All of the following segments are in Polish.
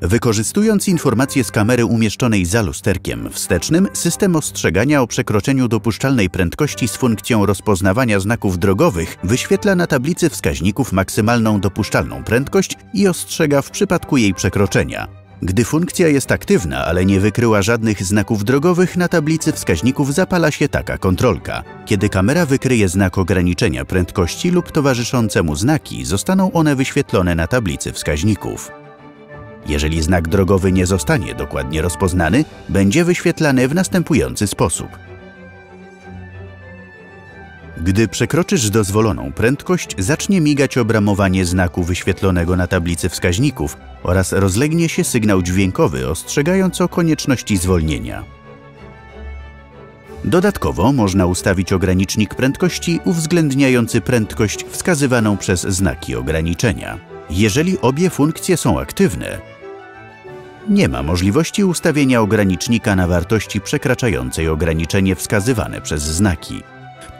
Wykorzystując informacje z kamery umieszczonej za lusterkiem wstecznym, system ostrzegania o przekroczeniu dopuszczalnej prędkości z funkcją rozpoznawania znaków drogowych wyświetla na tablicy wskaźników maksymalną dopuszczalną prędkość i ostrzega w przypadku jej przekroczenia. Gdy funkcja jest aktywna, ale nie wykryła żadnych znaków drogowych, na tablicy wskaźników zapala się taka kontrolka. Kiedy kamera wykryje znak ograniczenia prędkości lub towarzyszące mu znaki, zostaną one wyświetlone na tablicy wskaźników. Jeżeli znak drogowy nie zostanie dokładnie rozpoznany, będzie wyświetlany w następujący sposób. Gdy przekroczysz dozwoloną prędkość, zacznie migać obramowanie znaku wyświetlonego na tablicy wskaźników oraz rozlegnie się sygnał dźwiękowy ostrzegający o konieczności zwolnienia. Dodatkowo można ustawić ogranicznik prędkości uwzględniający prędkość wskazywaną przez znaki ograniczenia. Jeżeli obie funkcje są aktywne, nie ma możliwości ustawienia ogranicznika na wartości przekraczającej ograniczenie wskazywane przez znaki.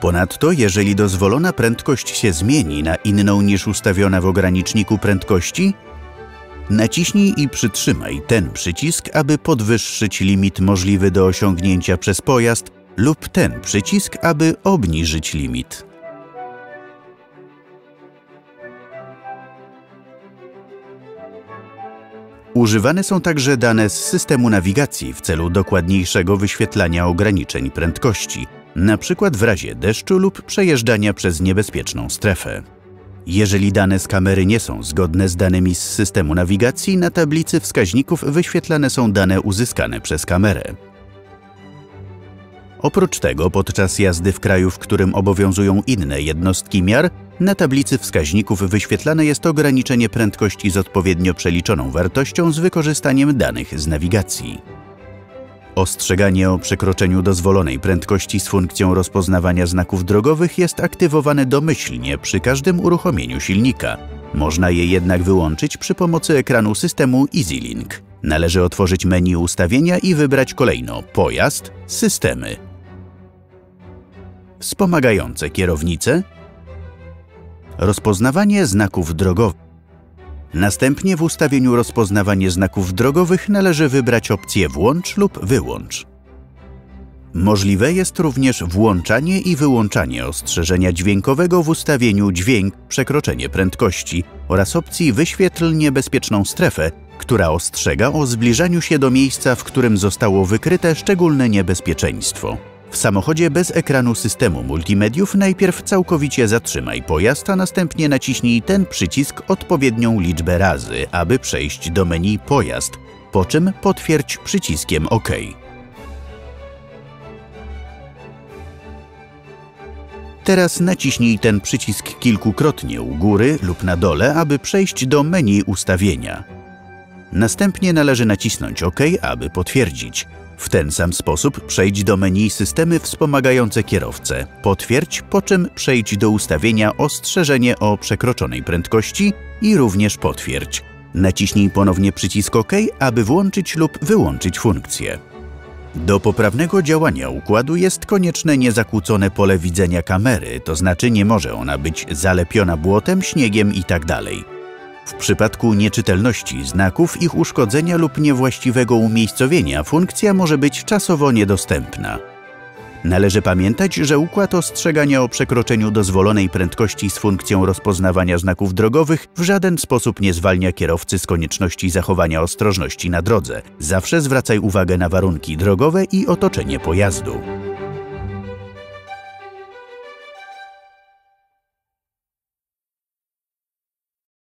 Ponadto, jeżeli dozwolona prędkość się zmieni na inną niż ustawiona w ograniczniku prędkości, naciśnij i przytrzymaj ten przycisk, aby podwyższyć limit możliwy do osiągnięcia przez pojazd lub ten przycisk, aby obniżyć limit. Używane są także dane z systemu nawigacji w celu dokładniejszego wyświetlania ograniczeń prędkości, np. w razie deszczu lub przejeżdżania przez niebezpieczną strefę. Jeżeli dane z kamery nie są zgodne z danymi z systemu nawigacji, na tablicy wskaźników wyświetlane są dane uzyskane przez kamerę. Oprócz tego, podczas jazdy w kraju, w którym obowiązują inne jednostki miar, na tablicy wskaźników wyświetlane jest ograniczenie prędkości z odpowiednio przeliczoną wartością z wykorzystaniem danych z nawigacji. Ostrzeganie o przekroczeniu dozwolonej prędkości z funkcją rozpoznawania znaków drogowych jest aktywowane domyślnie przy każdym uruchomieniu silnika. Można je jednak wyłączyć przy pomocy ekranu systemu EasyLink. Należy otworzyć menu ustawienia i wybrać kolejno Pojazd, Systemy. Wspomagające kierownicę, Rozpoznawanie znaków drogowych. Następnie w ustawieniu rozpoznawanie znaków drogowych należy wybrać opcję włącz lub wyłącz. Możliwe jest również włączanie i wyłączanie ostrzeżenia dźwiękowego w ustawieniu dźwięk przekroczenie prędkości oraz opcji wyświetl niebezpieczną strefę, która ostrzega o zbliżaniu się do miejsca, w którym zostało wykryte szczególne niebezpieczeństwo. W samochodzie bez ekranu systemu multimediów najpierw całkowicie zatrzymaj pojazd, a następnie naciśnij ten przycisk odpowiednią liczbę razy, aby przejść do menu Pojazd, po czym potwierdź przyciskiem OK. Teraz naciśnij ten przycisk kilkukrotnie u góry lub na dole, aby przejść do menu ustawienia. Następnie należy nacisnąć OK, aby potwierdzić. W ten sam sposób przejdź do menu Systemy wspomagające kierowcę. Potwierdź, po czym przejdź do ustawienia Ostrzeżenie o przekroczonej prędkości i również potwierdź. Naciśnij ponownie przycisk OK, aby włączyć lub wyłączyć funkcję. Do poprawnego działania układu jest konieczne niezakłócone pole widzenia kamery, to znaczy nie może ona być zalepiona błotem, śniegiem itd. W przypadku nieczytelności znaków, ich uszkodzenia lub niewłaściwego umiejscowienia funkcja może być czasowo niedostępna. Należy pamiętać, że układ ostrzegania o przekroczeniu dozwolonej prędkości z funkcją rozpoznawania znaków drogowych w żaden sposób nie zwalnia kierowcy z konieczności zachowania ostrożności na drodze. Zawsze zwracaj uwagę na warunki drogowe i otoczenie pojazdu.